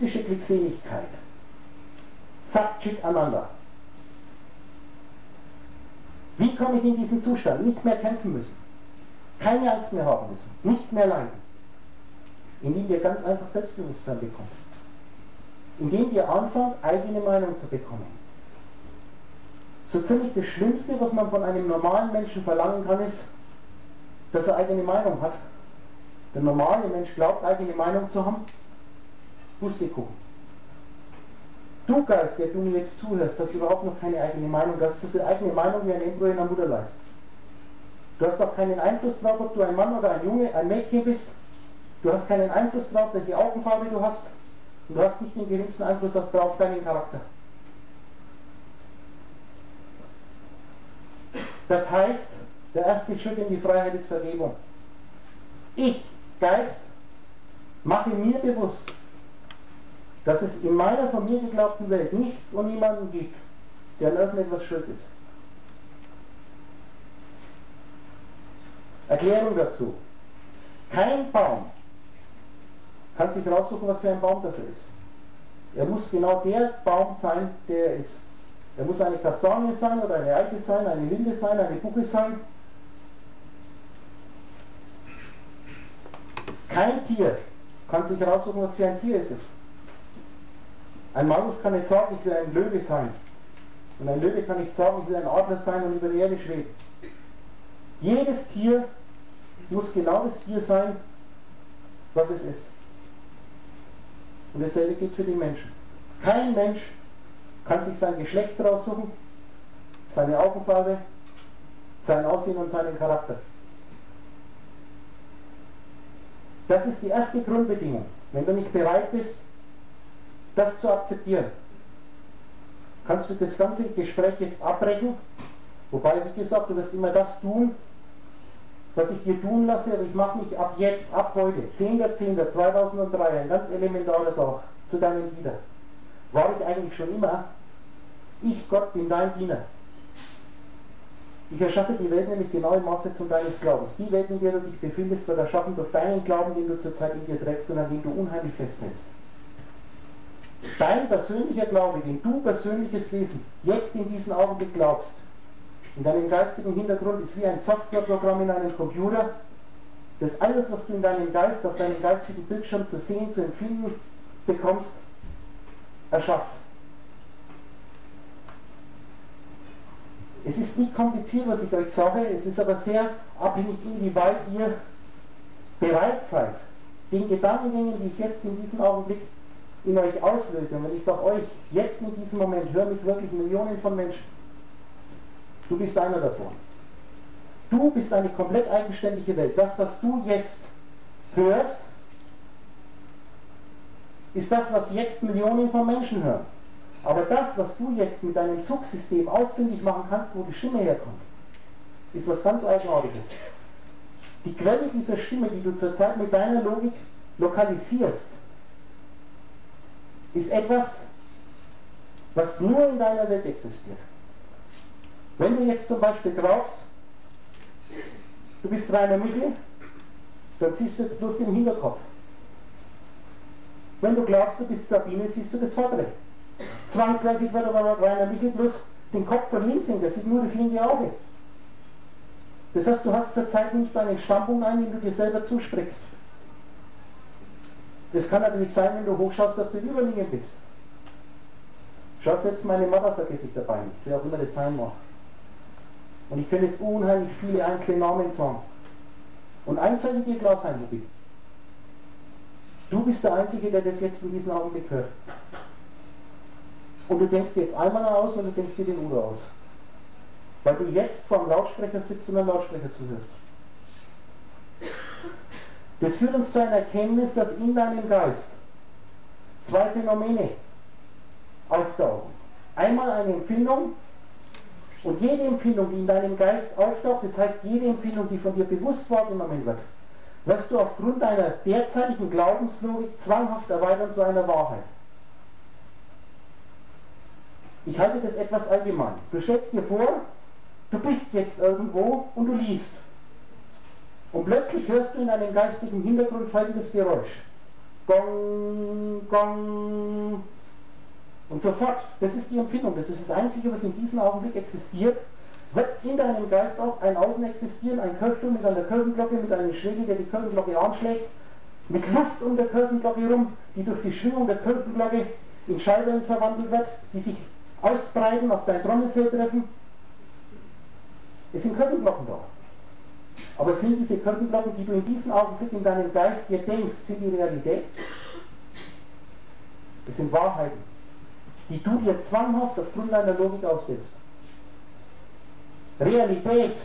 mystische Glückseligkeit. Sat Chit Ananda. Wie komme ich in diesen Zustand? Nicht mehr kämpfen müssen. Keine Angst mehr haben müssen. Nicht mehr leiden. Indem wir ganz einfach Selbstbewusstsein bekommen. Indem wir anfangen, eigene Meinung zu bekommen. So ziemlich das Schlimmste, was man von einem normalen Menschen verlangen kann, ist, dass er eigene Meinung hat. Der normale Mensch glaubt, eigene Meinung zu haben. Pustekuchen. Du Geist, der du mir jetzt zuhörst, hast überhaupt noch keine eigene Meinung. Du hast so eigene Meinung wie ein Embryo in der Mutterleib. Du hast auch keinen Einfluss darauf, ob du ein Mann oder ein Junge, ein Mädchen bist. Du hast keinen Einfluss darauf, welche Augenfarbe du hast. Und du hast nicht den geringsten Einfluss auf deinen Charakter. Das heißt, der erste Schritt in die Freiheit ist Vergebung. Ich, Geist, mache mir bewusst, dass es in meiner von mir geglaubten Welt nichts und niemanden gibt, der an irgendetwas schuld ist. Erklärung dazu. Kein Baum kann sich raussuchen, was für ein Baum das ist. Er muss genau der Baum sein, der er ist. Er muss eine Kastanie sein oder eine Eiche sein, eine Linde sein, eine Buche sein. Kein Tier kann sich raussuchen, was für ein Tier es ist. Ein Maulwurf kann nicht sagen, ich will ein Löwe sein. Und ein Löwe kann nicht sagen, ich will ein Adler sein und über die Erde schweben. Jedes Tier muss genau das Tier sein, was es ist. Und dasselbe gilt für die Menschen. Kein Mensch kann sich sein Geschlecht raussuchen, seine Augenfarbe, sein Aussehen und seinen Charakter. Das ist die erste Grundbedingung. Wenn du nicht bereit bist, das zu akzeptieren, kannst du das ganze Gespräch jetzt abbrechen. Wobei, wie gesagt, du wirst immer das tun, was ich dir tun lasse, aber ich mache mich ab jetzt, ab heute, 10.10.2003, ein ganz elementarer Tag, zu deinem Diener. War ich eigentlich schon immer? Ich, Gott, bin dein Diener. Ich erschaffe die Welt nämlich genau im Maße zu deines Glaubens. Die Welt, in der du dich befindest, wird erschaffen durch deinen Glauben, den du zurzeit in dir trägst und an dem du unheimlich festhältst. Dein persönlicher Glaube, den du persönliches Wesen jetzt in diesem Augenblick glaubst, in deinem geistigen Hintergrund ist wie ein Softwareprogramm in einem Computer, das alles, was du in deinem Geist, auf deinem geistigen Bildschirm zu sehen, zu empfinden bekommst, erschafft. Es ist nicht kompliziert, was ich euch sage, es ist aber sehr abhängig, inwieweit ihr bereit seid, den Gedankengängen, die ich jetzt in diesem Augenblick in euch auslöse. Und wenn ich sage euch, jetzt in diesem Moment hören mich wirklich Millionen von Menschen, du bist einer davon. Du bist eine komplett eigenständige Welt. Das, was du jetzt hörst, ist das, was jetzt Millionen von Menschen hören. Aber das, was du jetzt mit deinem Zugsystem ausfindig machen kannst, wo die Stimme herkommt, ist was ganz Eigenartiges. Die Quelle dieser Stimme, die du zurzeit mit deiner Logik lokalisierst, ist etwas, was nur in deiner Welt existiert. Wenn du jetzt zum Beispiel glaubst, du bist Rainer Michel, dann siehst du jetzt bloß den Hinterkopf. Wenn du glaubst, du bist Sabine, siehst du das Vordere. Zwangsläufig wird aber Rainer Michel bloß den Kopf von links sehen, der sieht nur das linke Auge. Das heißt, du hast zur Zeit nimmst einen Standpunkt ein, den du dir selber zusprichst. Das kann natürlich sein, wenn du hochschaust, dass du in Überlingen bist. Schau, selbst meine Mutter vergesse ich dabei nicht, wer auch immer das sein mag. Und ich könnte jetzt unheimlich viele einzelne Namen sagen. Und eins sollte dir klar sein, Hubi. Du bist der Einzige, der das jetzt in diesem Augenblick hört. Und du denkst jetzt einmal aus und du denkst dir den Udo aus. Weil du jetzt vor dem Lautsprecher sitzt und einen Lautsprecher zuhörst. Das führt uns zu einer Erkenntnis, dass in deinem Geist zwei Phänomene auftauchen. Einmal eine Empfindung und jede Empfindung, die in deinem Geist auftaucht, das heißt jede Empfindung, die von dir bewusst wahrgenommen wird, wirst du aufgrund deiner derzeitigen Glaubenslogik zwanghaft erweitern zu einer Wahrheit. Ich halte das etwas allgemein. Du stellst dir vor, du bist jetzt irgendwo und du liest. Und plötzlich hörst du in einem geistigen Hintergrund folgendes Geräusch. Gong, Gong. Und sofort, das ist die Empfindung, das ist das Einzige, was in diesem Augenblick existiert, wird in deinem Geist auch ein Außen existieren, ein Kirchturm mit einer Kirchenglocke, mit einem Schläger, der die Kirchenglocke anschlägt, mit Luft um der Kirchenglocke herum, die durch die Schwingung der Kirchenglocke in Schallwellen verwandelt wird, die sich ausbreiten, auf dein Trommelfeld treffen. Es sind Kirchenglocken da. Aber sind diese Kirchenglocken, die du in diesem Augenblick in deinem Geist dir denkst, sind die Realität? Das sind Wahrheiten, die du dir zwanghaft aufgrund deiner Logik ausdenkst. Realität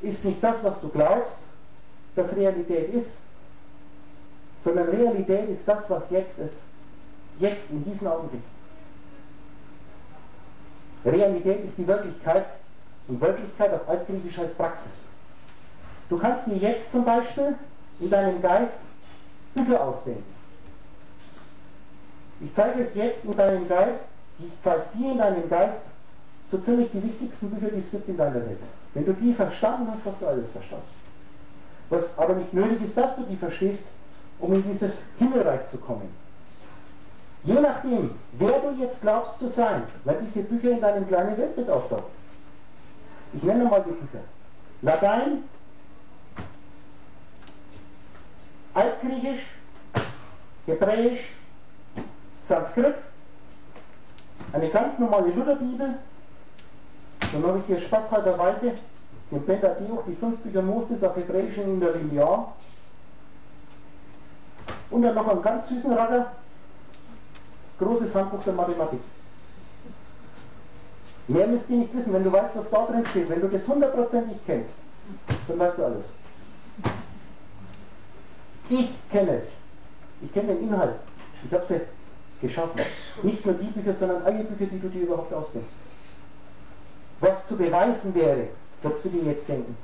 ist nicht das, was du glaubst, dass Realität ist, sondern Realität ist das, was jetzt ist. Jetzt, in diesem Augenblick. Realität ist die Wirklichkeit und Wirklichkeit auf Altgriechisch heißt Praxis. Du kannst dir jetzt zum Beispiel in deinem Geist Bücher ausdenken. Ich zeige euch jetzt in deinem Geist, ich zeige dir in deinem Geist so ziemlich die wichtigsten Bücher, die es gibt in deiner Welt. Wenn du die verstanden hast, hast du alles verstanden. Was aber nicht nötig ist, dass du die verstehst, um in dieses Himmelreich zu kommen. Je nachdem, wer du jetzt glaubst zu sein, werden diese Bücher in deinem kleinen Weltbild auftauchen. Ich nenne mal die Bücher. Latein, Altgriechisch, Hebräisch, Sanskrit, eine ganz normale Lutherbibel, dann habe ich hier spaßhalberweise den Pentateuch, die fünf Bücher Moses auf Hebräisch in der Linear, und dann noch einen ganz süßen Racker, großes Handbuch der Mathematik. Mehr müsst ihr nicht wissen, wenn du weißt, was da drin steht. Wenn du das hundertprozentig kennst, dann weißt du alles. Ich kenne es. Ich kenne den Inhalt. Ich habe sie geschaffen. Nicht nur die Bücher, sondern alle Bücher, die du dir überhaupt ausdenkst. Was zu beweisen wäre, würdest du dir jetzt denken.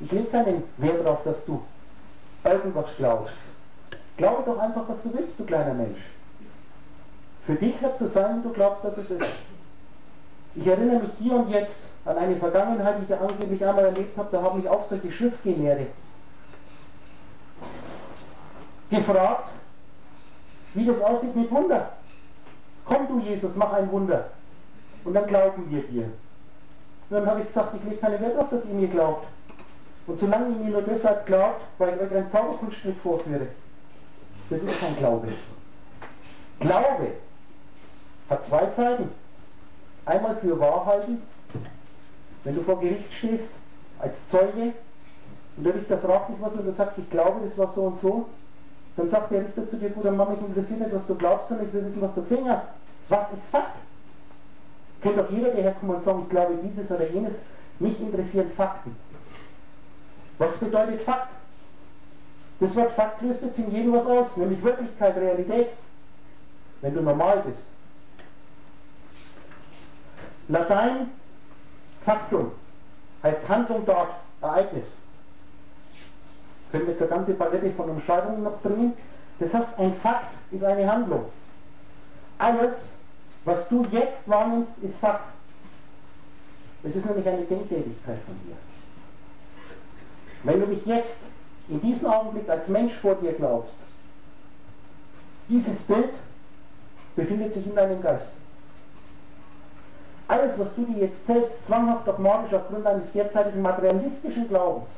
Ich lege keinen Wert darauf, dass du irgendwas glaubst. Glaube doch einfach, was du willst, du kleiner Mensch. Für dich es so sein, du glaubst, dass es ist. Ich erinnere mich hier und jetzt an eine Vergangenheit, die ich angeblich einmal erlebt habe, da haben mich auch solche Schriftgelehre gefragt, wie das aussieht mit Wunder. Komm du Jesus, mach ein Wunder. Und dann glauben wir dir. Und dann habe ich gesagt, ich lege keine Wert auf, dass ihr mir glaubt. Und solange ihr mir nur deshalb glaubt, weil ich euch einen Zauberkunststück vorführe, das ist kein Glaube. Glaube hat zwei Seiten. Einmal für Wahrheiten, wenn du vor Gericht stehst, als Zeuge, und der Richter fragt dich was und du sagst, ich glaube, das war so und so, dann sagt der Richter zu dir, guter Mann, mich interessiert nicht, was du glaubst, sondern ich will wissen, was du gesehen hast. Was ist Fakt? Kennt doch jeder, der herkommt und sagt, ich glaube dieses oder jenes. Mich interessieren Fakten. Was bedeutet Fakt? Das Wort Fakt löst jetzt in jedem was aus, nämlich Wirklichkeit, Realität. Wenn du normal bist. Latein, Faktum, heißt Handlung dort, Ereignis. Können wir jetzt eine ganze Palette von Umschreibungen noch bringen. Das heißt, ein Fakt ist eine Handlung. Alles, was du jetzt wahrnimmst, ist Fakt. Es ist nämlich eine Denktätigkeit von dir. Wenn du mich jetzt in diesem Augenblick als Mensch vor dir glaubst, dieses Bild befindet sich in deinem Geist. Alles, was du dir jetzt selbst zwanghaft dogmatisch aufgrund deines derzeitigen materialistischen Glaubens,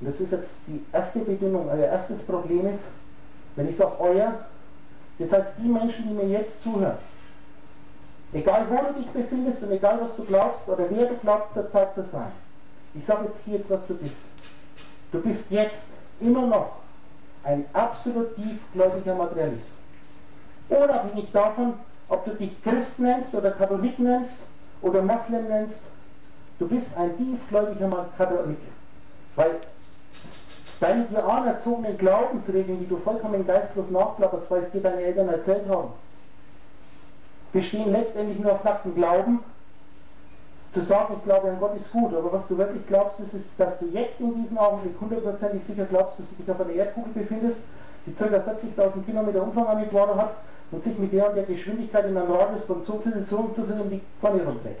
und das ist jetzt die erste Bedingung, euer erstes Problem ist, wenn ich sage euer, das heißt die Menschen, die mir jetzt zuhören, egal wo du dich befindest und egal was du glaubst oder wer du glaubst, der Zeit zu sein, ich sage jetzt dir jetzt, was du bist. Du bist jetzt immer noch ein absolut tiefgläubiger Materialist. Unabhängig davon, ob du dich Christ nennst oder Katholik nennst oder Moslem nennst, du bist ein tiefgläubiger Katholik. Weil deine dir anerzogenen Glaubensregeln, die du vollkommen geistlos nachklapperst, weil es dir deine Eltern erzählt haben, bestehen letztendlich nur auf nackten Glauben zu sagen, ich glaube an Gott ist gut, aber was du wirklich glaubst, ist, ist dass du jetzt in diesem Augenblick hundertprozentig sicher glaubst, dass du dich auf einer Erdkugel befindest, die ca. 40.000 Kilometer Umfang an Äquator hat und sich mit der und der Geschwindigkeit in einem Radius von so viel, so und so viel um die Sonne rumdreht.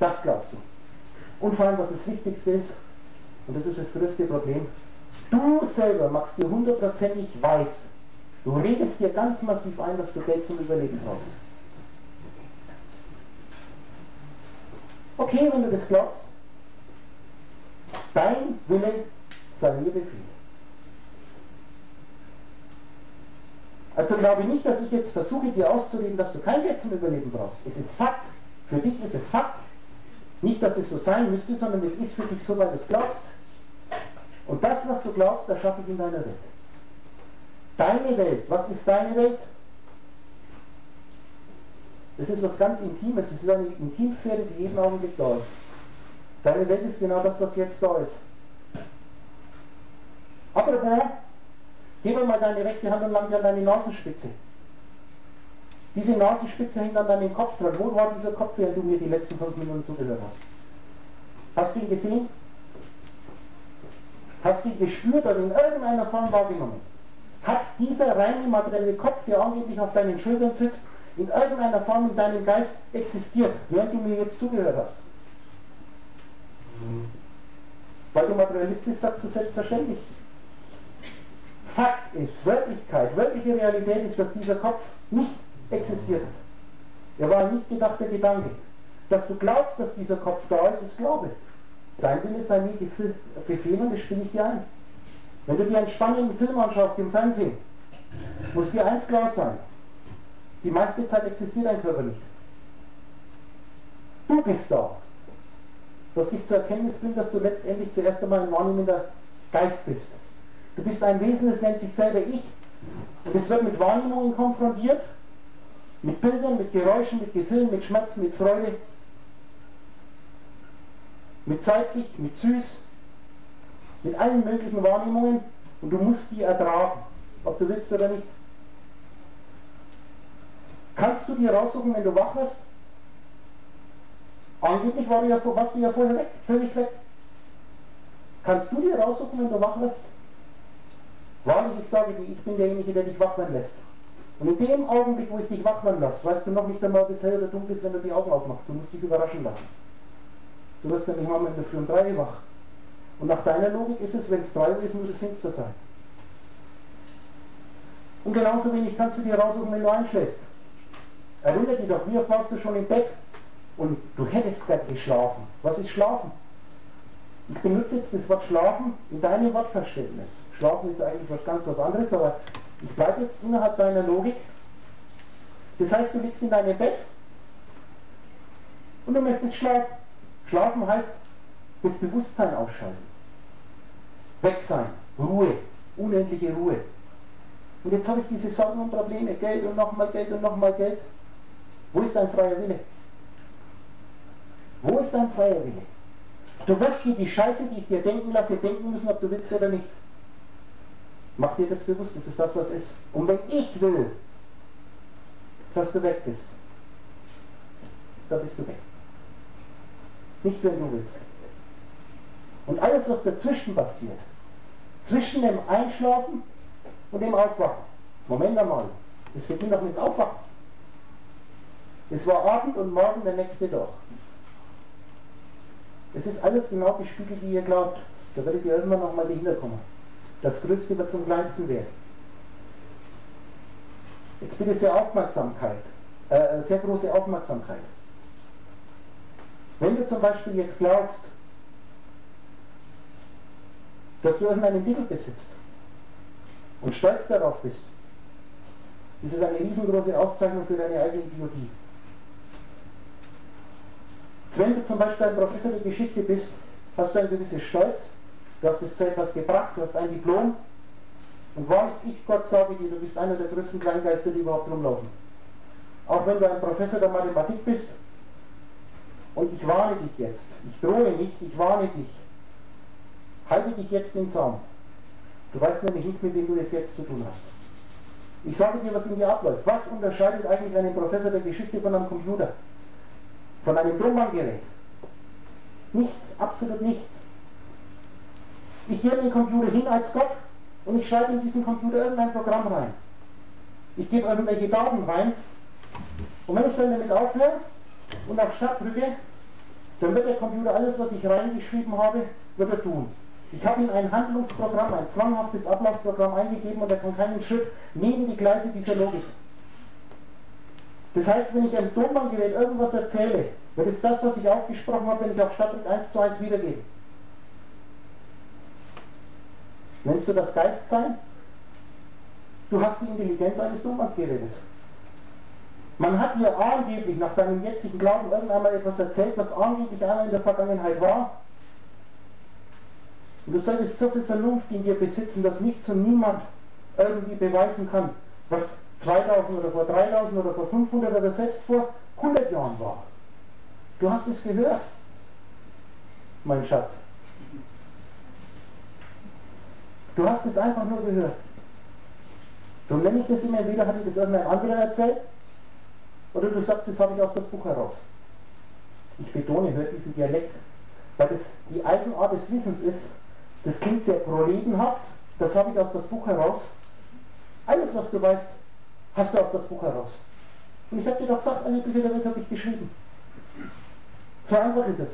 Das glaubst du. Und vor allem, was das Wichtigste ist, und das ist das größte Problem, Du selber machst dir hundertprozentig weiß. Du redest dir ganz massiv ein, dass du Geld zum Überleben brauchst. Okay, wenn du das glaubst, dein Wille sei mir Befehl. Also glaube ich nicht, dass ich jetzt versuche, dir auszureden, dass du kein Geld zum Überleben brauchst. Es ist Fakt. Für dich ist es Fakt. Nicht, dass es so sein müsste, sondern es ist für dich so, weil du es glaubst. Und das, was du glaubst, das schaffe ich in deiner Welt. Deine Welt, was ist deine Welt? Das ist was ganz Intimes, es ist eine Intimsphäre, die jeden Augenblick da ist. Deine Welt ist genau das, was jetzt da ist. Aber wo? Gib mal deine rechte Hand und lang an deine Nasenspitze. Diese Nasenspitze hängt an deinem Kopf dran. Wo war dieser Kopf, während du mir die letzten fünf Minuten zugehört hast? Hast du ihn gesehen? Hast du ihn gespürt oder in irgendeiner Form wahrgenommen? Hat dieser reine materielle Kopf, der angeblich auf deinen Schultern sitzt, in irgendeiner Form in deinem Geist existiert, während du mir jetzt zugehört hast? Mhm. Weil du Materialist bist, sagst du selbstverständlich. Fakt ist, Wirklichkeit, wirkliche Realität ist, dass dieser Kopf nicht existiert hat. Er war ein nicht gedachter Gedanke. Dass du glaubst, dass dieser Kopf da ist, ist Glaube. Dein Wille sei mir Befehl und das spiele ich dir ein. Wenn du dir einen spannenden Film anschaust im Fernsehen, muss dir eins klar sein. Die meiste Zeit existiert dein Körper nicht. Du bist da. Was dich zur Erkenntnis bringt, dass du letztendlich zuerst einmal ein wahrnehmender Geist bist. Du bist ein Wesen, das nennt sich selber Ich. Und es wird mit Wahrnehmungen konfrontiert, mit Bildern, mit Geräuschen, mit Gefühlen, mit Schmerz, mit Freude, mit salzig, mit süß, mit allen möglichen Wahrnehmungen und du musst die ertragen, ob du willst oder nicht. Kannst du dir raussuchen, wenn du wach wirst? Angeblich war du ja, warst du ja vorher weg, völlig weg. Kannst du dir raussuchen, wenn du wach wirst? Wahrlich, ich sage dir, ich bin derjenige, der dich wach werden lässt. Und in dem Augenblick, wo ich dich wach werden lasse, weißt du noch nicht einmal, bis hell oder dunkel ist, wenn du die Augen aufmachst. Du musst dich überraschen lassen. Du wirst nämlich mal in der Früh um drei wach. Und nach deiner Logik ist es, wenn es drei Uhr ist, muss es finster sein. Und genauso wenig kannst du dir raussuchen, wenn du einschläfst. Erinnere dich doch, wie oft warst du schon im Bett und du hättest gerade geschlafen. Was ist Schlafen? Ich benutze jetzt das Wort Schlafen in deinem Wortverständnis. Schlafen ist eigentlich was ganz was anderes, aber ich bleibe jetzt innerhalb deiner Logik. Das heißt, du liegst in deinem Bett und du möchtest schlafen. Schlafen heißt das Bewusstsein ausschalten. Weg sein, Ruhe, unendliche Ruhe. Und jetzt habe ich diese Sorgen und Probleme, Geld und nochmal Geld und nochmal Geld. Wo ist dein freier Wille? Wo ist dein freier Wille? Du wirst dir die Scheiße, die ich dir denken lasse, denken müssen, ob du willst oder nicht. Mach dir das bewusst, das ist das, was ist. Und wenn ich will, dass du weg bist, dann bist du weg. Nicht, wenn du willst. Und alles, was dazwischen passiert, zwischen dem Einschlafen und dem Aufwachen, Moment einmal, das beginnt doch mit Aufwachen. Es war Abend und morgen der nächste doch. Es ist alles genau gespiegelt, wie ihr glaubt. Da werdet ihr irgendwann nochmal dahinter kommen. Das Größte wird zum Kleinsten werden. Jetzt bitte sehr Aufmerksamkeit, äh, sehr große Aufmerksamkeit. Wenn du zum Beispiel jetzt glaubst, dass du irgendeinen Titel besitzt und stolz darauf bist, ist es eine riesengroße Auszeichnung für deine eigene Idiotie. Wenn du zum Beispiel ein Professor der Geschichte bist, hast du ein gewisses Stolz, du hast es zu etwas gebracht, du hast ein Diplom. Und wahrlich, ich Gott sage dir, du bist einer der größten Kleingeister, die überhaupt rumlaufen. Auch wenn du ein Professor der Mathematik bist, und ich warne dich jetzt, ich drohe nicht, ich warne dich. Halte dich jetzt in Zaum. Du weißt nämlich nicht, mit wem du es jetzt zu tun hast. Ich sage dir, was in dir abläuft. Was unterscheidet eigentlich einen Professor der Geschichte von einem Computer? Von einem Drumbandgerät? Nichts, absolut nichts. Ich gehe in den Computer hin als Gott und ich schreibe in diesen Computer irgendein Programm rein. Ich gebe irgendwelche Daten rein und wenn ich dann damit aufhöre und auf Start drücke, dann wird der Computer alles, was ich reingeschrieben habe, wird er tun. Ich habe ihm ein Handlungsprogramm, ein zwanghaftes Ablaufprogramm eingegeben und er kann keinen Schritt neben die Gleise dieser Logik. Das heißt, wenn ich einem Tonbandgerät irgendwas erzähle, wird es das, was ich aufgesprochen habe, wenn ich auf Statik 1 zu 1 wiedergebe. Nennst du das Geistsein? Du hast die Intelligenz eines Tonbandgerätes. Man hat dir angeblich nach deinem jetzigen Glauben irgendwann mal etwas erzählt, was angeblich einmal in der Vergangenheit war. Und du solltest so viel Vernunft in dir besitzen, dass nichts und niemand irgendwie beweisen kann, was 2000 oder vor 3000 oder vor 500 oder selbst vor 100 Jahren war. Du hast es gehört, mein Schatz. Du hast es einfach nur gehört. Und wenn ich das immer wieder, hat ich das irgendein anderer erzählt? Oder du sagst, das habe ich aus das Buch heraus. Ich betone, hört diesen Dialekt, weil das die Eigenart des Wissens ist. Das klingt sehr proletenhaft, das habe ich aus das Buch heraus. Alles, was du weißt, hast du aus das Buch heraus. Und ich habe dir doch gesagt, alle Bücher Welt habe ich geschrieben. So einfach ist es.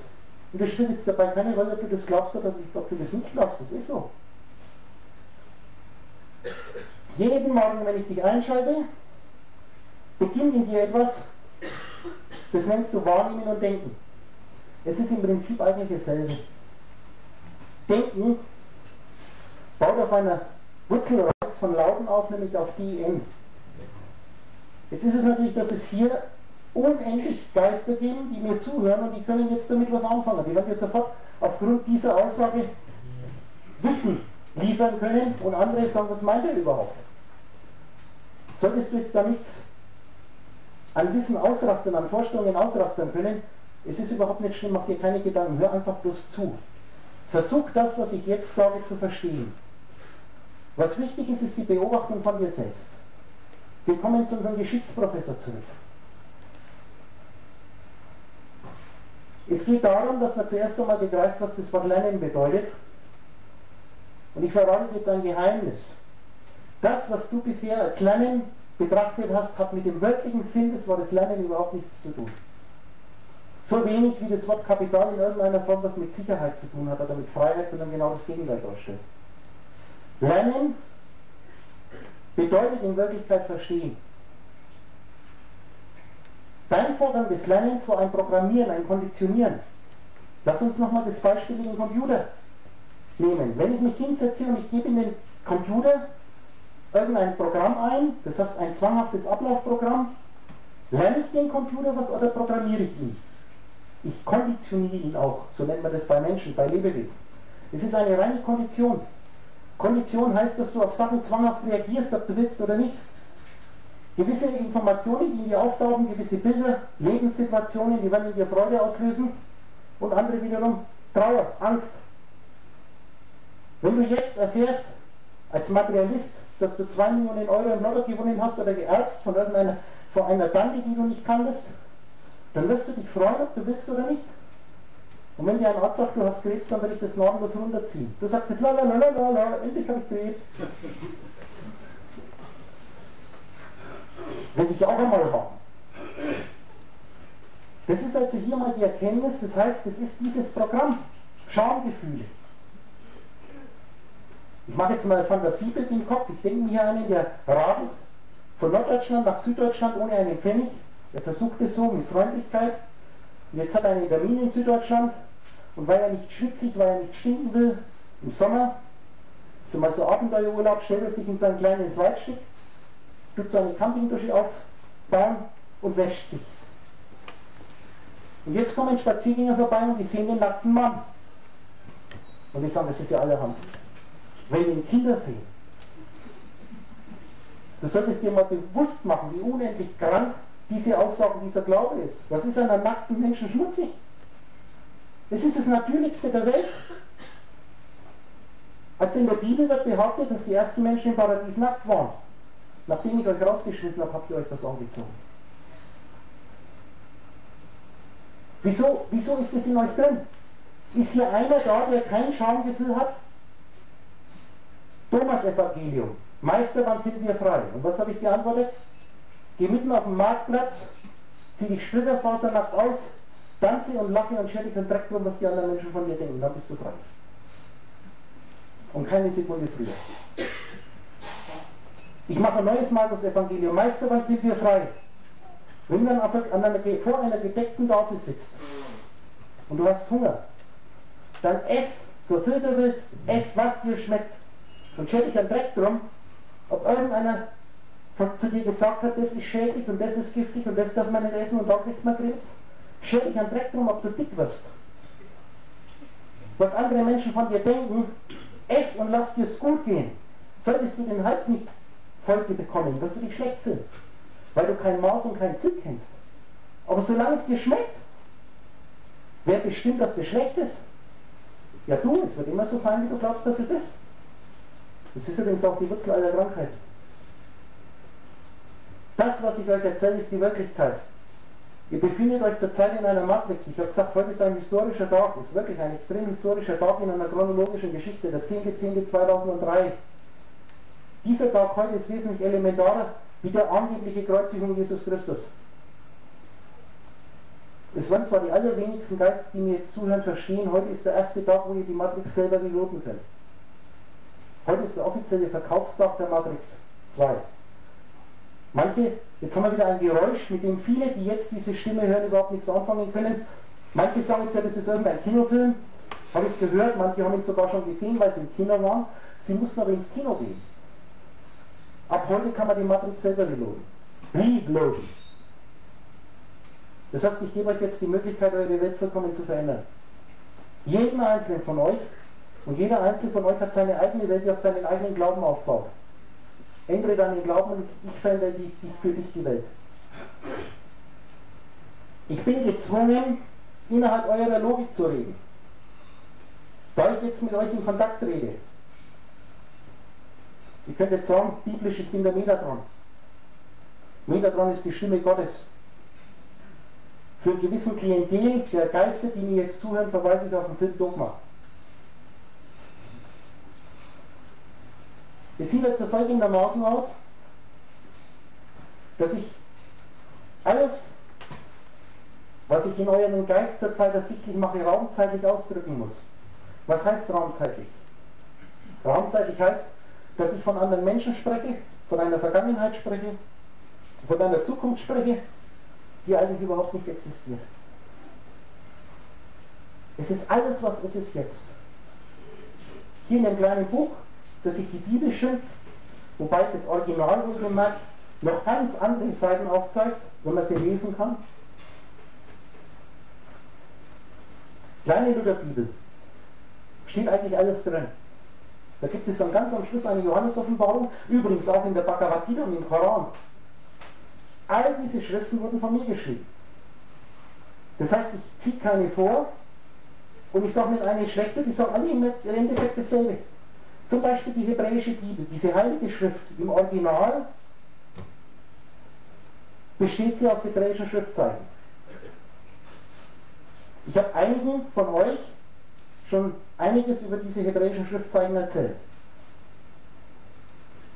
Und das spielt jetzt dabei keine Rolle, ob du das glaubst oder ob du das nicht glaubst. Das ist so. Jeden Morgen, wenn ich dich einschalte, beginnt in dir etwas, das nennst du Wahrnehmen und Denken. Es ist im Prinzip eigentlich dasselbe. Denken baut auf einer Wurzelreihe von Lauten auf, nämlich auf die. Jetzt ist es natürlich, dass es hier unendlich Geister geben, die mir zuhören und die können jetzt damit was anfangen. Die werden jetzt sofort aufgrund dieser Aussage Wissen liefern können und andere sagen, was meint er überhaupt? Solltest du jetzt da nichts an Wissen ausrastern, an Vorstellungen ausrastern können, es ist überhaupt nicht schlimm, mach dir keine Gedanken, hör einfach bloß zu. Versuch das, was ich jetzt sage, zu verstehen. Was wichtig ist, ist die Beobachtung von dir selbst. Wir kommen zu unserem Geschichtsprofessor zurück. Es geht darum, dass man zuerst einmal begreift, was das Wort Lernen bedeutet. Und ich verrate jetzt ein Geheimnis. Das, was du bisher als Lernen betrachtet hast, hat mit dem wirklichen Sinn des Wortes Lernen überhaupt nichts zu tun. So wenig wie das Wort Kapital in irgendeiner Form was mit Sicherheit zu tun hat oder mit Freiheit, sondern genau das Gegenteil darstellt. Lernen bedeutet in Wirklichkeit verstehen. Dein Vorgang des Lernens war ein Programmieren, ein Konditionieren. Lass uns nochmal das Beispiel mit dem Computer nehmen. Wenn ich mich hinsetze und ich gebe in den Computer irgendein Programm ein, das heißt ein zwanghaftes Ablaufprogramm, lerne ich den Computer was oder programmiere ich ihn? Ich konditioniere ihn auch, so nennt man das bei Menschen, bei Lebewesen. Es ist eine reine Kondition. Kondition heißt, dass du auf Sachen zwanghaft reagierst, ob du willst oder nicht. Gewisse Informationen, die in dir auftauchen, gewisse Bilder, Lebenssituationen, die werden in dir Freude auslösen und andere wiederum Trauer, Angst. Wenn du jetzt erfährst, als Materialist, dass du 2 Millionen Euro im Lotto gewonnen hast oder geerbst von irgendeiner von einer Tante, die du nicht kanntest, dann wirst du dich freuen, ob du willst oder nicht. Und wenn dir ein Arzt sagt, du hast Krebs, dann werde ich das normlos runterziehen. Du sagst la la la la la, endlich habe ich Krebs. Will ich auch einmal haben. Das ist also hier mal die Erkenntnis, das heißt, das ist dieses Programm, Schamgefühle. Ich mache jetzt mal Fantasiebild im Kopf. Ich denke mir einen, der radelt von Norddeutschland nach Süddeutschland ohne einen Pfennig. Er versucht es so mit Freundlichkeit. Und jetzt hat er einen Termin in Süddeutschland. Und weil er nicht schwitzig, weil er nicht stinken will, im Sommer, ist er mal so Abenteuerurlaub, stellt er sich in sein kleines Waldstück, tut so eine Campingdusche aufbauen und wäscht sich. Und jetzt kommen Spaziergänger vorbei und die sehen den nackten Mann. Und die sagen, das ist ja allerhand wenn Kinder sehen. Du solltest dir mal bewusst machen, wie unendlich krank diese Aussage, dieser Glaube ist. Was ist einer nackten Menschen schmutzig? Es ist das Natürlichste der Welt. Also in der Bibel wird behauptet, dass die ersten Menschen im Paradies nackt waren. Nachdem ich euch rausgeschmissen habe, habt ihr euch das angezogen. Wieso, wieso ist es in euch drin? Ist hier einer da, der kein Schamgefühl hat? Thomas Evangelium. Meister, wann sind wir frei? Und was habe ich geantwortet? Geh mitten auf dem Marktplatz, zieh dich splitterfasernackt aus, tanze und lache und dich den Dreck drum, was die anderen Menschen von dir denken. Dann bist du frei. und keine Sekunde früher. Ich mache ein neues Markus-Evangelium. Meister, wann sind wir frei? Wenn du an einer, vor einer gedeckten Tafel sitzt und du hast Hunger, dann ess, so viel du willst, ess, was dir schmeckt. Und stell dich ein Dreck drum, ob irgendeiner zu dir gesagt hat, das ist schädlich und das ist giftig und das darf man nicht essen und da kriegt man Krebs. Stell dich ein Dreck drum, ob du dick wirst. Was andere Menschen von dir denken, ess und lass dir es gut gehen. Solltest du den Hals nicht Folge bekommen, wirst du dich schlecht fühlen, weil du kein Maß und kein Ziel kennst. Aber solange es dir schmeckt, wer bestimmt, dass das schlecht ist? Ja du, es wird immer so sein, wie du glaubst, dass es ist. Das ist übrigens auch die Wurzel aller Krankheit. Das, was ich euch erzähle, ist die Wirklichkeit. Ihr befindet euch zurzeit in einer Matrix. Ich habe gesagt, heute ist ein historischer Tag. Ist wirklich ein extrem historischer Tag in einer chronologischen Geschichte. Der 10.10.2003. Dieser Tag heute ist wesentlich elementarer wie der angebliche Kreuzigung Jesus Christus. Es waren zwar die allerwenigsten Geister, die mir jetzt zuhören, verstehen, heute ist der erste Tag, wo ihr die Matrix selber reloaden könnt. Heute ist der offizielle Verkaufstag der Matrix 2. Manche, jetzt haben wir wieder ein Geräusch, mit dem viele, die jetzt diese Stimme hören, überhaupt nichts anfangen können. Manche sagen jetzt ja, das ist irgendein Kinofilm. Habe ich gehört, manche haben ihn sogar schon gesehen, weil sie im Kino waren. Sie mussten aber ins Kino gehen. Ab heute kann man die Matrix selber reloaden. Reloaden. Das heißt, ich gebe euch jetzt die Möglichkeit, eure Welt vollkommen zu verändern. Jeden einzelnen von euch und jeder einzelne von euch hat seine eigene Welt, die auf seinen eigenen Glauben aufbaut. Ändere deinen Glauben und ich verändere dich, ich für dich die Welt. Ich bin gezwungen, innerhalb eurer Logik zu reden. Da ich jetzt mit euch in Kontakt rede, Ihr könnt jetzt sagen, biblisch, ich bin der Metatron. Metatron ist die Stimme Gottes. Für einen gewissen Klientel der Geister, die mir jetzt zuhören, verweise ich auf den Film Dogma. Es sieht jetzt folgendermaßen aus, dass ich alles, was ich in euren Geist zur Zeit ersichtlich mache, raumzeitlich ausdrücken muss. Was heißt raumzeitlich? Raumzeitlich heißt, dass ich von anderen Menschen spreche, von einer Vergangenheit spreche, von einer Zukunft spreche, die eigentlich überhaupt nicht existiert. Es ist alles, was es ist jetzt. Hier in dem kleinen Buch, das ich die schimpft, wobei das Original wohlgemerkt noch ganz andere Seiten aufzeigt, wenn man sie lesen kann. Kleine Lutherbibel. Steht eigentlich alles drin. Da gibt es dann ganz am Schluss eine Johannes-Offenbarung, übrigens auch in der Bhagavad Gita und im Koran. All diese Schriften wurden von mir geschrieben. Das heißt, ich ziehe keine vor und ich sage nicht eine schlechte, die sagen alle im Endeffekt dasselbe. Zum Beispiel die hebräische Bibel, diese heilige Schrift im Original besteht sie aus hebräischen Schriftzeichen. Ich habe einigen von euch schon einiges über diese hebräischen Schriftzeichen erzählt.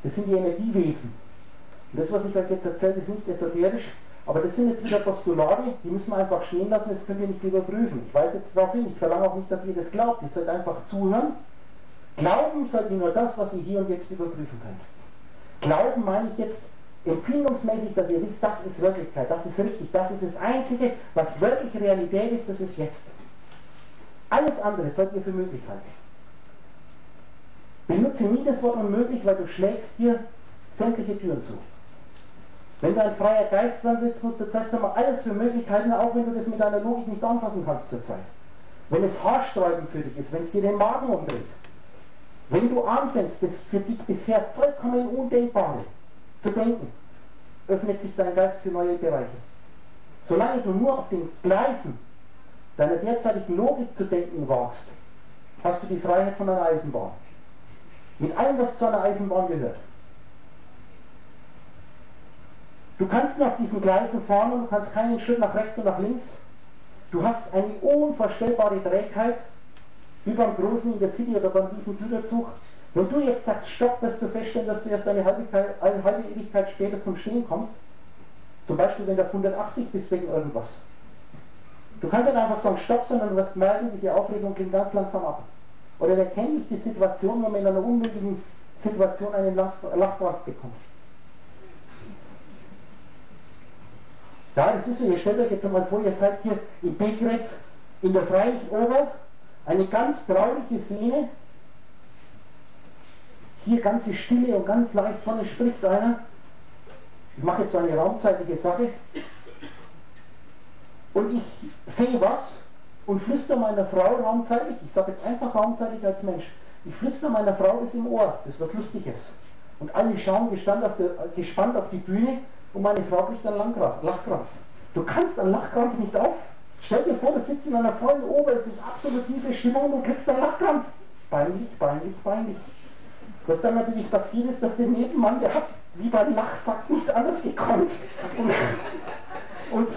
Das sind die Energiewesen. Und das, was ich euch jetzt erzähle, ist nicht esoterisch, aber das sind jetzt wieder Postulate, die müssen wir einfach stehen lassen, das könnt ihr nicht überprüfen. Ich weiß jetzt darauf hin, ich verlange auch nicht, dass ihr das glaubt, ihr sollt einfach zuhören. Glauben sollt ihr nur das, was ihr hier und jetzt überprüfen könnt. Glauben meine ich jetzt empfindungsmäßig, dass ihr wisst, das ist Wirklichkeit, das ist richtig, das ist das Einzige, was wirklich Realität ist, das ist jetzt. Alles andere sollt ihr für möglich halten. Benutze nie das Wort unmöglich, weil du schlägst dir sämtliche Türen zu. Wenn du ein freier Geist dann willst, musst du zuerst einmal alles für möglich halten, auch wenn du das mit deiner Logik nicht anfassen kannst zurzeit. Wenn es Haarsträuben für dich ist, wenn es dir den Magen umdreht, wenn du anfängst, das für dich bisher vollkommen Undenkbare zu denken, öffnet sich dein Geist für neue Bereiche. Solange du nur auf den Gleisen deiner derzeitigen Logik zu denken wagst, hast du die Freiheit von einer Eisenbahn. Mit allem, was zu einer Eisenbahn gehört. Du kannst nur auf diesen Gleisen fahren und du kannst keinen Schritt nach rechts und nach links. Du hast eine unvorstellbare Trägheit, wie beim großen in der City oder beim diesem Güterzug. Wenn du jetzt sagst, stopp, wirst du feststellen, dass du erst eine halbe, eine halbe Ewigkeit später zum Stehen kommst. Zum Beispiel, wenn du auf 180 bist wegen irgendwas. Du kannst nicht einfach sagen Stopp, sondern du wirst merken, diese Aufregung klingt ganz langsam ab. Oder wer kennt nicht die Situation, wenn man in einer unmöglichen Situation einen Lachkraft bekommt? Ja, das ist so, ihr stellt euch jetzt einmal vor, ihr seid hier in Begretz in der Freilich Ober, eine ganz traurige Szene. Hier ganze Stille und ganz leicht vorne spricht einer. Ich mache jetzt eine raumzeitige Sache. Und ich sehe was und flüster meiner Frau raumzeitig, ich sage jetzt einfach raumzeitig als Mensch, ich flüster meiner Frau das im Ohr, das ist was Lustiges. Und alle schauen gespannt auf, der, gespannt auf die Bühne und meine Frau kriegt dann Lachkraft. Du kannst an Lachkrampf nicht auf. Stell dir vor, du sitzt in einer vollen Ober, es ist absolut tiefe Stimmung und du kriegst dann Lachkrampf. Peinlich, peinlich, peinlich. Was dann natürlich passiert ist, dass der Nebenmann, der hat wie beim Lachsack nicht anders gekonnt. Und, und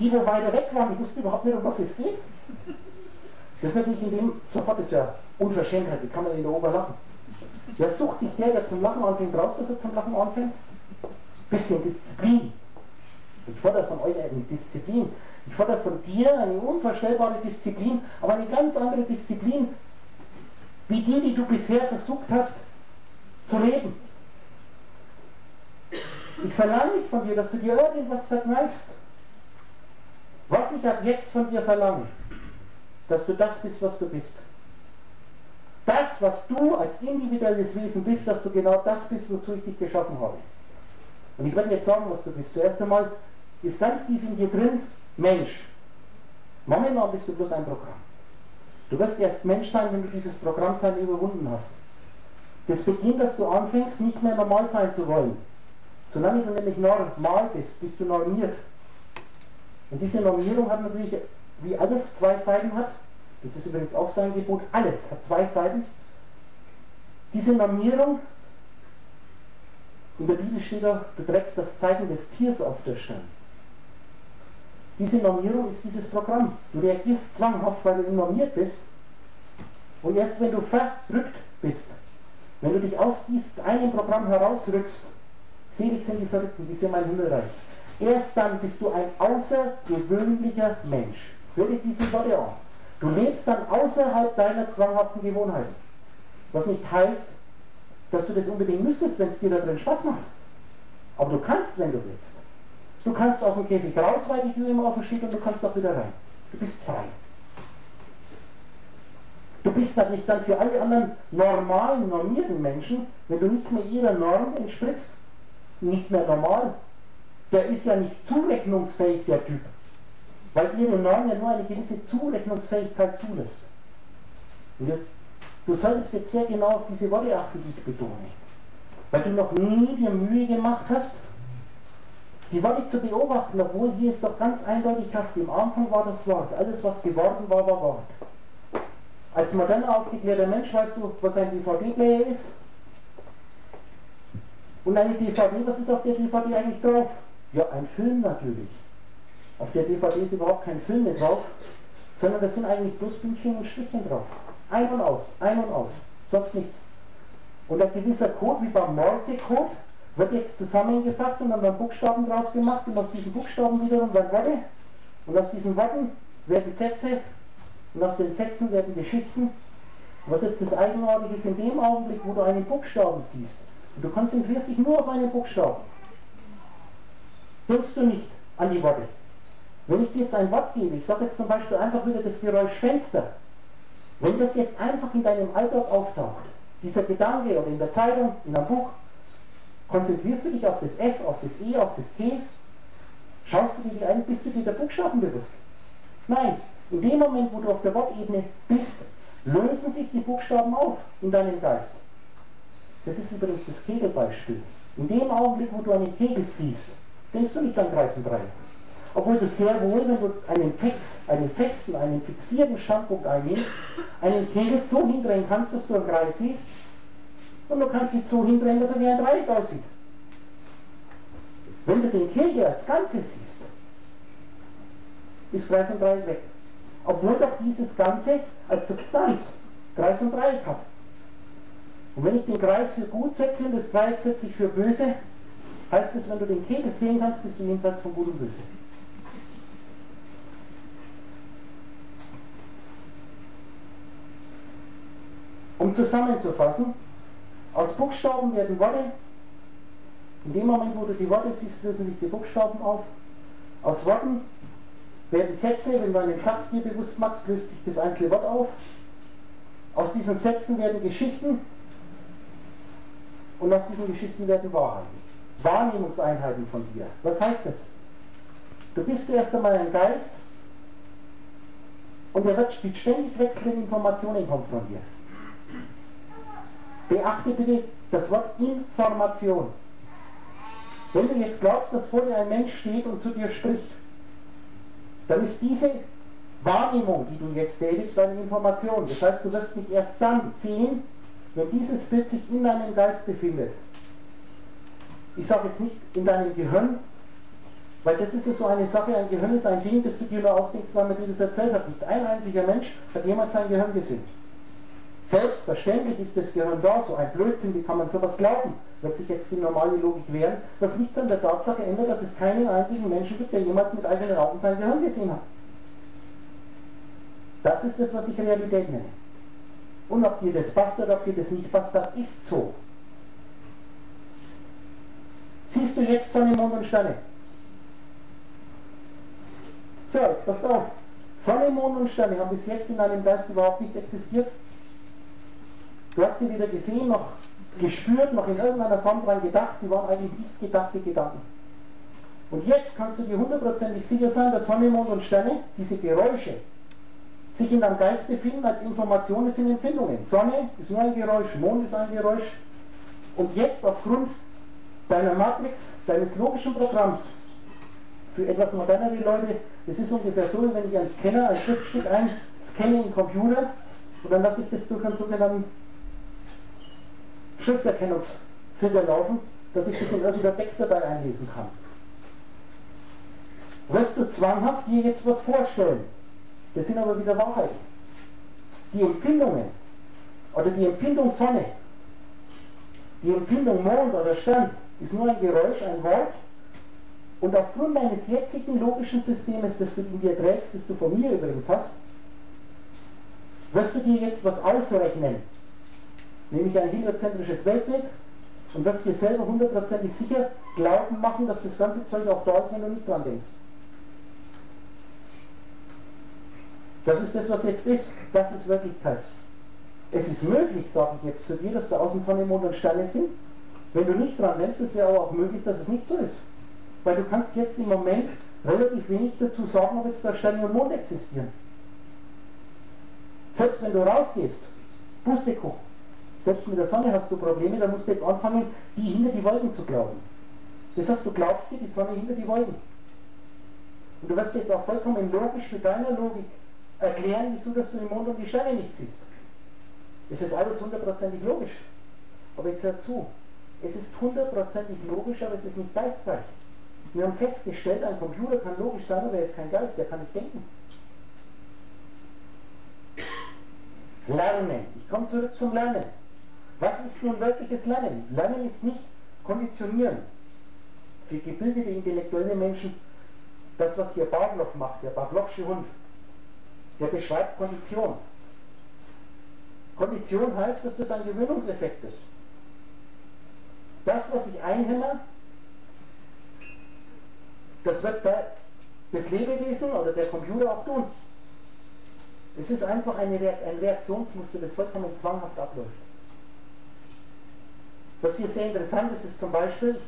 die, wo weiter weg waren, die wussten überhaupt nicht, um was es geht. Das ist natürlich in dem, sofort ist ja Unverschämtheit, wie kann man in der Ober lachen? Wer sucht sich der, der zum Lachen anfängt, raus, dass er zum Lachen anfängt? Bisschen Disziplin. Ich fordere von euch eine Disziplin. Ich fordere von dir eine unvorstellbare Disziplin, aber eine ganz andere Disziplin, wie die, die du bisher versucht hast zu leben. Ich verlange nicht von dir, dass du dir irgendwas vergleichst. Was ich ab jetzt von dir verlange, dass du das bist, was du bist. Das, was du als individuelles Wesen bist, dass du genau das bist, wozu ich dich geschaffen habe. Und ich werde jetzt sagen, was du bist. Zuerst einmal ist ganz tief in dir drin Mensch. Momentan bist du bloß ein Programm. Du wirst erst Mensch sein, wenn du dieses Programmsein überwunden hast. Das beginnt, dass du anfängst, nicht mehr normal sein zu wollen. Solange du nämlich normal bist, bist du normiert. Und diese Normierung hat natürlich, wie alles zwei Seiten hat, das ist übrigens auch sein Gebot, alles hat zwei Seiten. Diese Normierung, in der Bibel steht auch, du trägst das Zeichen des Tiers auf der Stirn. Diese Normierung ist dieses Programm. Du reagierst zwanghaft, weil du normiert bist. Und erst wenn du verrückt bist, wenn du dich aus diesem einen Programm herausrückst, selig sind die Verrückten, die sind mein Himmelreich. Erst dann bist du ein außergewöhnlicher Mensch. Hör dir diese Worte an. Du lebst dann außerhalb deiner zwanghaften Gewohnheiten. Was nicht heißt, dass du das unbedingt müsstest, wenn es dir da drin Spaß macht. Aber du kannst, wenn du willst. Du kannst aus dem Käfig raus, weil die Tür immer offen steht und du kannst auch wieder rein. Du bist frei. Du bist halt nicht dann für alle anderen normalen, normierten Menschen, wenn du nicht mehr ihrer Norm entsprichst, nicht mehr normal. Der ist ja nicht zurechnungsfähig, der Typ. Weil ihre Norm ja nur eine gewisse Zurechnungsfähigkeit zulässt. Du solltest jetzt sehr genau auf diese Worte achten, die ich betone. Weil du noch nie dir Mühe gemacht hast, die Worte zu beobachten, obwohl hier ist doch ganz eindeutig hast, im Anfang war das Wort, alles was geworden war, war Wort. Als moderner aufgeklärter Mensch weißt du, was ein DVD-Player ist? Und eine DVD, was ist auf der DVD eigentlich drauf? Ja, ein Film natürlich. Auf der DVD ist überhaupt kein Film mehr drauf, sondern das sind eigentlich bloß Bündchen und Strichchen drauf. Ein und aus, ein und aus, sonst nichts. Und ein gewisser Code, wie beim Morse-Code, wird jetzt zusammengefasst und dann werden Buchstaben draus gemacht und aus diesen Buchstaben wiederum werden Worte und aus diesen Worten werden Sätze und aus den Sätzen werden Geschichten. Was jetzt das Eigenartige ist, in dem Augenblick, wo du einen Buchstaben siehst, und du konzentrierst dich nur auf einen Buchstaben, denkst du nicht an die Worte. Wenn ich dir jetzt ein Wort gebe, ich sage jetzt zum Beispiel einfach wieder das Geräusch Fenster, wenn das jetzt einfach in deinem Alltag auftaucht, dieser Gedanke oder in der Zeitung, in einem Buch, konzentrierst du dich auf das F, auf das E, auf das T, schaust du dir ein, bist du dir der Buchstaben bewusst? Nein, in dem Moment, wo du auf der Wortebene bist, lösen sich die Buchstaben auf in deinem Geist. Das ist übrigens das Kegelbeispiel. In dem Augenblick, wo du einen Kegel siehst, denkst du nicht an Kreis und Dreieck. Obwohl du sehr wohl, wenn du einen Text, einen festen, einen fixierten Standpunkt einnimmst, einen Kegel so hindrehen kannst, dass du einen Kreis siehst, und du kannst ihn so hindrehen, dass er wie ein Dreieck aussieht. Wenn du den Kegel als Ganzes siehst, ist Kreis und Dreieck weg. Obwohl doch dieses Ganze als Substanz Kreis und Dreieck hat. Und wenn ich den Kreis für gut setze und das Dreieck setze ich für böse, heißt es, wenn du den Kegel sehen kannst, bist du jenseits von Gut und Böse. Um zusammenzufassen, aus Buchstaben werden Worte, in dem Moment, wo du die Worte siehst, lösen sich die Buchstaben auf. Aus Worten werden Sätze, wenn du einen Satz dir bewusst machst, löst sich das einzelne Wort auf. Aus diesen Sätzen werden Geschichten und aus diesen Geschichten werden Wahrheiten. Wahrnehmungseinheiten von dir. Was heißt das? Du bist erst einmal ein Geist und er wird ständig wechselnden Informationen konfrontiert. Beachte bitte das Wort Information. Wenn du jetzt glaubst, dass vor dir ein Mensch steht und zu dir spricht, dann ist diese Wahrnehmung, die du jetzt tätigst, eine Information. Das heißt, du wirst mich erst dann sehen, wenn dieses Bild sich in deinem Geist befindet. Ich sage jetzt nicht in deinem Gehirn, weil das ist ja so eine Sache, ein Gehirn ist ein Ding, das du dir nur ausdenkst, weil man dir das erzählt hat. Nicht ein einziger Mensch hat jemals sein Gehirn gesehen. Selbstverständlich ist das Gehirn da, so ein Blödsinn, wie kann man sowas glauben? Wird sich jetzt die normale Logik wehren, was nichts an der Tatsache ändert, dass es keinen einzigen Menschen gibt, der jemals mit eigenen Augen sein Gehirn gesehen hat. Das ist das, was ich Realität nenne. Und ob dir das passt oder ob dir das nicht passt, das ist so. Siehst du jetzt Sonne, Mond und Sterne? So, jetzt pass auf. Sonne, Mond und Sterne haben bis jetzt in deinem Geist überhaupt nicht existiert. Du hast sie weder gesehen, noch gespürt, noch in irgendeiner Form daran gedacht. Sie waren eigentlich nicht gedachte Gedanken. Und jetzt kannst du dir hundertprozentig sicher sein, dass Sonne, Mond und Sterne, diese Geräusche, sich in deinem Geist befinden als Informationen, sind Empfindungen. Sonne ist nur ein Geräusch, Mond ist ein Geräusch. Und jetzt aufgrund deiner Matrix, deines logischen Programms, für etwas modernere Leute, das ist ungefähr so, wenn ich einen Scanner, ein Schriftstück einscanne im Computer und dann lasse ich das durch einen sogenannten Schrifterkennungsfilter laufen, dass ich das in irgendeiner Textdatei einlesen kann. Wirst du zwanghaft dir jetzt was vorstellen? Das sind aber wieder Wahrheiten. Die Empfindungen oder die Empfindung Sonne, die Empfindung Mond oder Stern ist nur ein Geräusch, ein Wort. Und aufgrund deines jetzigen logischen Systems, das du in dir trägst, das du von mir übrigens hast, wirst du dir jetzt was ausrechnen, nämlich ein heliozentrisches Weltbild und wirst dir selber hundertprozentig sicher glauben machen, dass das ganze Zeug auch da ist, wenn du nicht dran denkst. Das ist das, was jetzt ist. Das ist Wirklichkeit. Es ist möglich, sage ich jetzt zu dir, dass da außen Sonne, Mond und Sterne sind. Wenn du nicht dran denkst, ist es aber auch möglich, dass es nicht so ist. Weil du kannst jetzt im Moment relativ wenig dazu sagen, ob jetzt da Sterne und Mond existieren. Selbst wenn du rausgehst, Pustekuchen, selbst mit der Sonne hast du Probleme, dann musst du jetzt anfangen, die hinter die Wolken zu glauben. Das heißt, du glaubst dir die Sonne hinter die Wolken. Und du wirst jetzt auch vollkommen logisch mit deiner Logik erklären, wieso dass du den Mond und die Sterne nicht siehst. Es ist alles hundertprozentig logisch. Aber jetzt hör zu, es ist hundertprozentig logisch, aber es ist nicht geistreich. Wir haben festgestellt, ein Computer kann logisch sein, aber er ist kein Geist, er kann nicht denken. Lernen. Ich komme zurück zum Lernen. Was ist nun wirkliches Lernen? Lernen ist nicht konditionieren. Für gebildete intellektuelle Menschen, das, was hier Pavlov macht, der Pavlovsche Hund, der beschreibt Kondition. Kondition heißt, dass das ein Gewöhnungseffekt ist. Das, was ich einhämmer, das wird der, das Lebewesen oder der Computer auch tun. Es ist einfach eine, ein Reaktionsmuster, das vollkommen zwanghaft abläuft. Was hier sehr interessant ist, ist zum Beispiel,